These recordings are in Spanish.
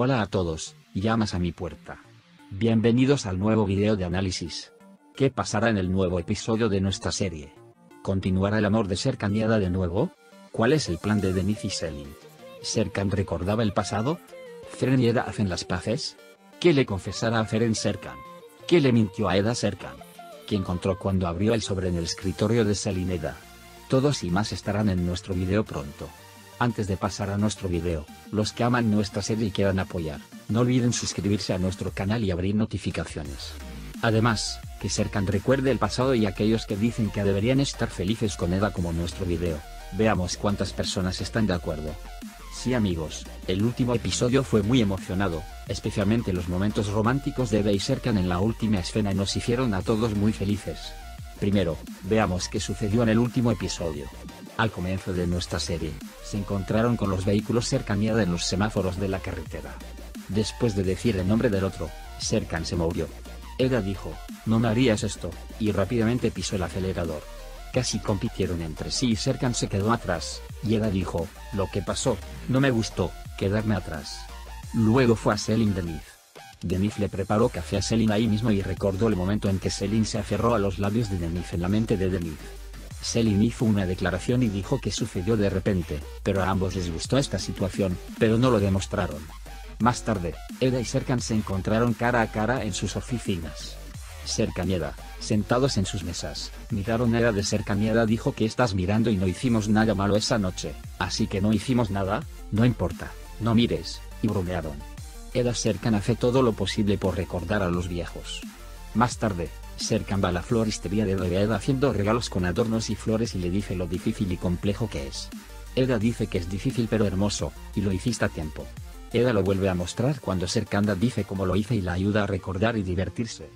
Hola a todos, llamas a mi puerta. Bienvenidos al nuevo video de análisis. ¿Qué pasará en el nuevo episodio de nuestra serie? ¿Continuará el amor de Serkan y Ada de nuevo? ¿Cuál es el plan de Denise y Selin? ¿Serkan recordaba el pasado? ¿Feren y Eda hacen las paces? ¿Qué le confesará a Feren Serkan? ¿Qué le mintió a Eda Serkan? ¿Qué encontró cuando abrió el sobre en el escritorio de Selin Eda? Todos y más estarán en nuestro video pronto. Antes de pasar a nuestro video, los que aman nuestra serie y quieran apoyar, no olviden suscribirse a nuestro canal y abrir notificaciones. Además, que Serkan recuerde el pasado y aquellos que dicen que deberían estar felices con Eda como nuestro video, veamos cuántas personas están de acuerdo. Sí amigos, el último episodio fue muy emocionado, especialmente los momentos románticos de Eda y Serkan en la última escena nos hicieron a todos muy felices. Primero, veamos qué sucedió en el último episodio. Al comienzo de nuestra serie, se encontraron con los vehículos Eda en los semáforos de la carretera. Después de decir el nombre del otro, Serkan se movió. Eda dijo, no me harías esto, y rápidamente pisó el acelerador. Casi compitieron entre sí y Serkan se quedó atrás, y Eda dijo, lo que pasó, no me gustó, quedarme atrás. Luego fue a Selin Denif. Denif le preparó café a Selin ahí mismo y recordó el momento en que Selin se aferró a los labios de Denif en la mente de Denif. Selin hizo una declaración y dijo que sucedió de repente, pero a ambos les gustó esta situación, pero no lo demostraron. Más tarde, Eda y Serkan se encontraron cara a cara en sus oficinas. Serkan y Eda, sentados en sus mesas, miraron a Eda de Serkan y Eda dijo que estás mirando y no hicimos nada malo esa noche, así que no hicimos nada, no importa, no mires, y bromearon. Eda Serkan hace todo lo posible por recordar a los viejos. Más tarde, Serkan va a la floristería de Eda haciendo regalos con adornos y flores y le dice lo difícil y complejo que es. Eda dice que es difícil pero hermoso, y lo hiciste a tiempo. Eda lo vuelve a mostrar cuando Serkanda dice cómo lo hice y la ayuda a recordar y divertirse.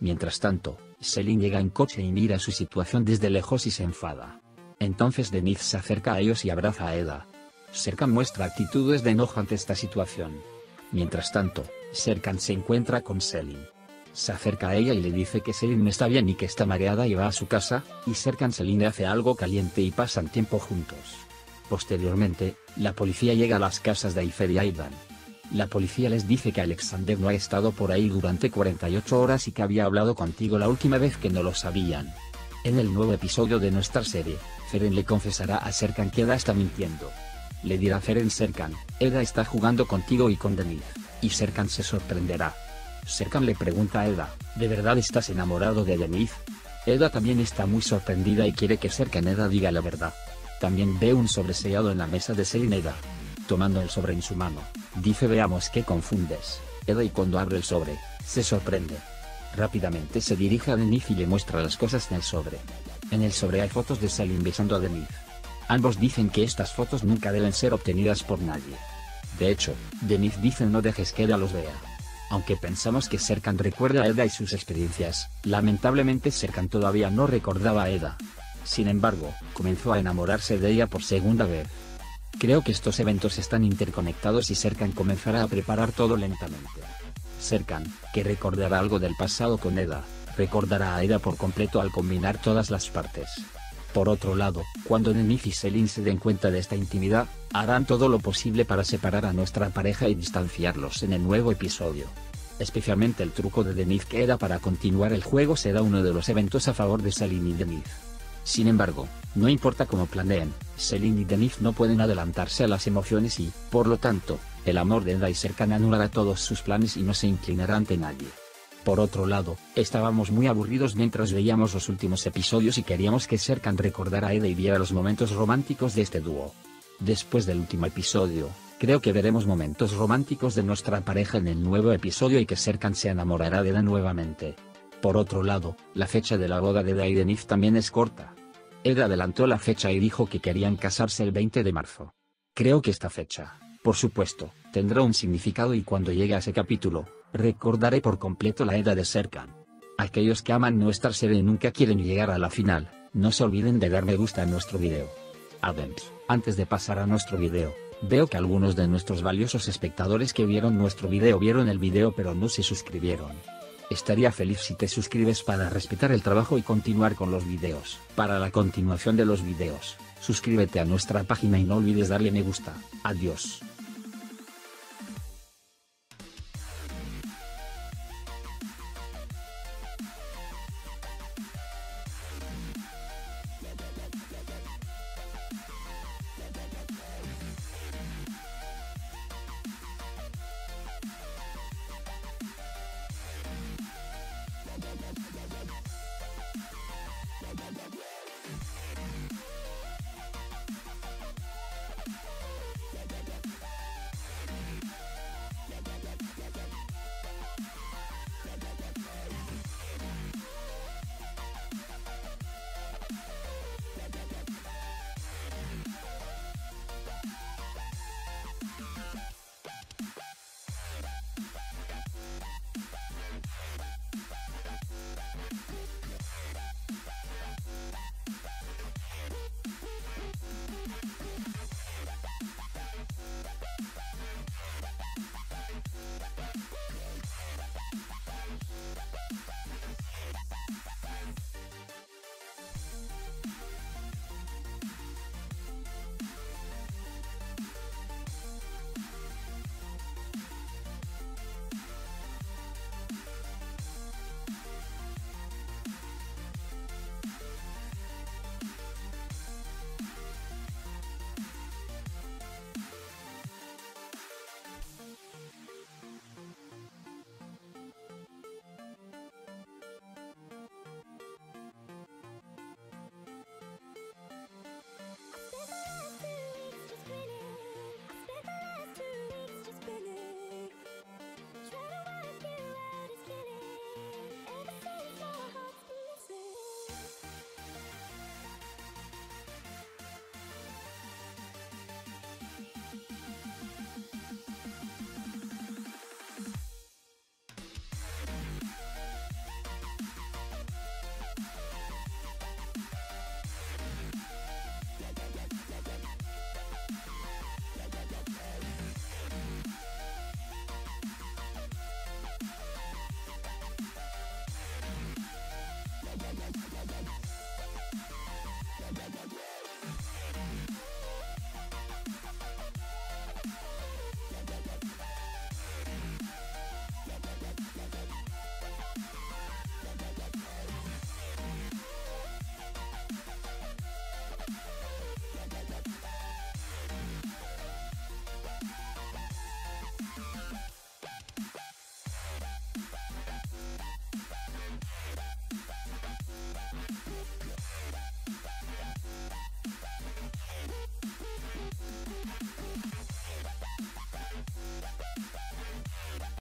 Mientras tanto, Selin llega en coche y mira su situación desde lejos y se enfada. Entonces Denise se acerca a ellos y abraza a Eda. Serkan muestra actitudes de enojo ante esta situación. Mientras tanto, Serkan se encuentra con Selin. Se acerca a ella y le dice que Selin no está bien y que está mareada y va a su casa, y Serkan Selin le hace algo caliente y pasan tiempo juntos. Posteriormente, la policía llega a las casas de Aifer y Aidan. La policía les dice que Alexander no ha estado por ahí durante 48 horas y que había hablado contigo la última vez que no lo sabían. En el nuevo episodio de nuestra serie, Feren le confesará a Serkan que Eda está mintiendo. Le dirá Feren Serkan, Eda está jugando contigo y con Denise, y Serkan se sorprenderá. Serkan le pregunta a Eda, ¿de verdad estás enamorado de Denise? Eda también está muy sorprendida y quiere que Serkan Eda diga la verdad. También ve un sobresellado en la mesa de Selin Eda. Tomando el sobre en su mano, dice veamos qué confundes, Eda y cuando abre el sobre, se sorprende. Rápidamente se dirige a Denise y le muestra las cosas en el sobre. En el sobre hay fotos de Selin besando a Denise. Ambos dicen que estas fotos nunca deben ser obtenidas por nadie. De hecho, Denise dice no dejes que Eda los vea. Aunque pensamos que Serkan recuerda a Eda y sus experiencias, lamentablemente Serkan todavía no recordaba a Eda. Sin embargo, comenzó a enamorarse de ella por segunda vez. Creo que estos eventos están interconectados y Serkan comenzará a preparar todo lentamente. Serkan, que recordará algo del pasado con Eda, recordará a Eda por completo al combinar todas las partes. Por otro lado, cuando Denise y Selin se den cuenta de esta intimidad, harán todo lo posible para separar a nuestra pareja y distanciarlos en el nuevo episodio. Especialmente el truco de Denise que era para continuar el juego será uno de los eventos a favor de Selin y Denise. Sin embargo, no importa cómo planeen, Selin y Denise no pueden adelantarse a las emociones y, por lo tanto, el amor de Eda y Serkan anulará todos sus planes y no se inclinará ante nadie. Por otro lado, estábamos muy aburridos mientras veíamos los últimos episodios y queríamos que Serkan recordara a Eda y viera los momentos románticos de este dúo. Después del último episodio, creo que veremos momentos románticos de nuestra pareja en el nuevo episodio y que Serkan se enamorará de Eda nuevamente. Por otro lado, la fecha de la boda de Eda y Denise también es corta. Eda adelantó la fecha y dijo que querían casarse el 20 de marzo. Creo que esta fecha, por supuesto, tendrá un significado y cuando llegue a ese capítulo, recordaré por completo la Eda de Serkan. Aquellos que aman nuestra serie y nunca quieren llegar a la final, no se olviden de dar me gusta a nuestro video. Además, antes de pasar a nuestro video, veo que algunos de nuestros valiosos espectadores que vieron nuestro video vieron el video pero no se suscribieron. Estaría feliz si te suscribes para respetar el trabajo y continuar con los videos. Para la continuación de los videos, suscríbete a nuestra página y no olvides darle me gusta. Adiós.